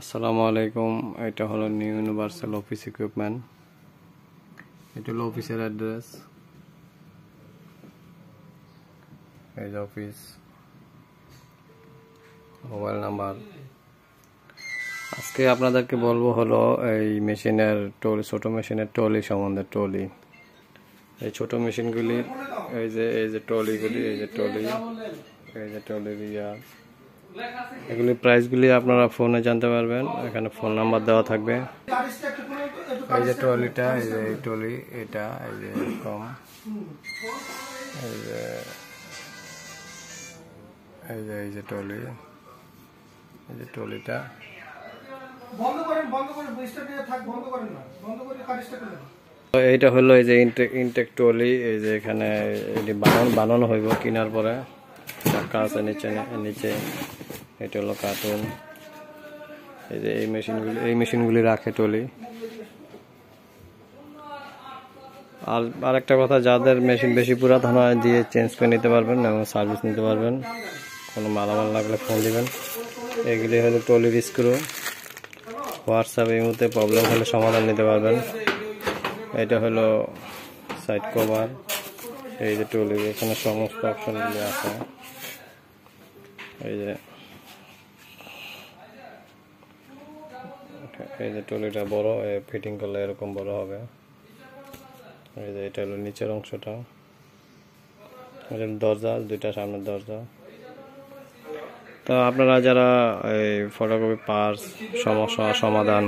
আসসালামু আলাইকুম। এটা হলো নিউ ইউনিভার্সাল অফিস ইকুইপমেন্ট এটা হলো অফিসের অ্যাড্রেস এই যে অফিস মোবাইল নাম্বার আজকে আপনাদেরকে বলব হলো এই মেশিনের টলি, ছোট মেশিনের টলি সম্বন্ধে টলি। এই ছোট মেশিনগুলি এই যে এই যে টলিগুলি, এই যে টলি, এই যে টলির ইয়া। এগুলি প্রাইসগুলি আপনারা ফোনে জানতে পারবেন। এখানে ফোন নাম্বার দেওয়া থাকবে। এই যে ট্রলিটা এই যে এই ট্রলি এটা এই যে কম এই যে এই যে এই যে ট্রলি এই যে ট্রলিটা। বন্ধ করেন বন্ধ করেন থাক বন্ধ করেন না। বন্ধ করে কারিশটা করেন এইটা হলো এই যে ইনটেক ইনটেক ট্রলি এই যে এখানে এটি বানানো বানানো হইব কেনার পরে। চাকা আছে নিচে নিচে। এটা হলো কার্টুন এই যে এই মেশিনগুলি এই মেশিনগুলি রাখে টলি। আর আরেকটা কথা, যাদের মেশিন বেশি পুরাতন হয়, দিয়ে চেঞ্জ করে নিতে পারবেন এবং সার্ভিস নিতে পারবেন। কোনো মালামাল লাগলে ফোন দিবেন। এগুলি হলো টলির স্ক্রু হোয়াটসঅ্যাপ এই মুহূর্তে প্রবলেম হলে সমাধান নিতে পারবেন। এটা হলো সাইড কভার এই যে টুলি, এখানে সমস্ত অপশনগুলি আছে। এই যে এই যে টুলিটা বড় ফিটিং করলে এরকম বড় হবে। এই যে এটা হলো নিচের অংশটা। দরজা, দুইটা সামনের দরজা। তো আপনারা যারা এই ফটোকপি পার্স সমস্যা, সমাধান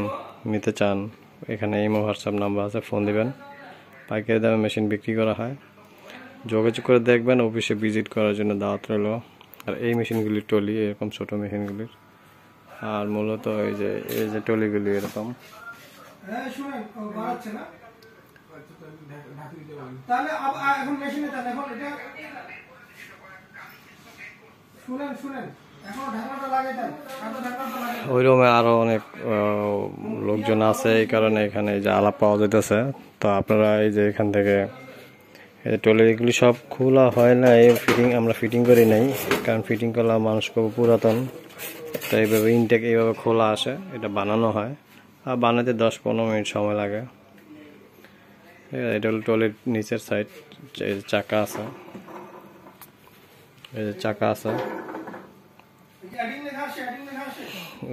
নিতে চান, এখানে ইমো, হোয়াটসঅ্যাপ নাম্বার আছে, ফোন দিবেন। পাইকারি দামে মেশিন বিক্রি করা হয়। যোগাযোগ করে দেখবেন, অফিসে ভিজিট করার জন্য দাওয়াত রইল। আর এই মেশিনগুলির টলি, এরকম ছোট মেশিনগুলির। আর মূলত এই যে এই যে টলিগুলি এরকম। হ্যাঁ। ওই রুমে আরও অনেক লোকজন আছে এই কারণে এখানে এই যে আলাপ পাওয়া যেতেছে তো আপনারা এই যে এখান থেকে টয়লেটগুলি সব খোলা হয় না এই ফিটিং আমরা ফিটিং করি নাই কারণ ফিটিং করলে মানুষ খুব পুরাতন। তো এইভাবে ইনটেক এইভাবে খোলা আসে, এটা বানানো হয়। আর বানাতে দশ পনেরো মিনিট সময় লাগে। এটা হলো টয়লেট নিচের সাইড চাকা আছে। এই যে চাকা আছে।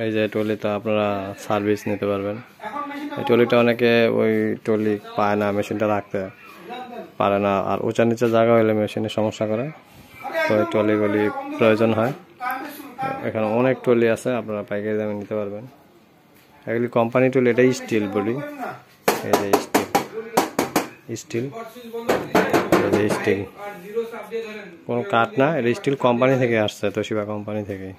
এই যে ট্রলিতে আপনারা সার্ভিস নিতে পারবেন। এই ট্রলিটা অনেকে ওই ট্রলি পায় না মেশিনটা রাখতে পারে না। আর উঁচা নিচে জায়গা হলে মেশিনে সমস্যা করে। তো ওই ট্রলিগুলি প্রয়োজন হয়। এখানে অনেক ট্রলি আছে, আপনারা পাইকারি দামে নিতে পারবেন। এগুলি কোম্পানি ট্রলি এটা স্টিল বলি। স্টিল স্টিল স্টিল কোনো কাঠ না, এটা স্টিল কোম্পানি থেকে আসছে, তোশিবা কোম্পানি থেকে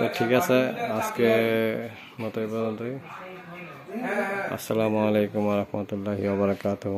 তো ঠিক আছে, আজকে মতো এই আসসালামু আলাইকুম রহমতুল্লাহি ওবরাকাতুহ